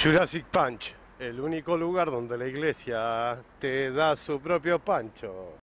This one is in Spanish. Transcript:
Jurassic Punch, el único lugar donde la iglesia te da su propio pancho.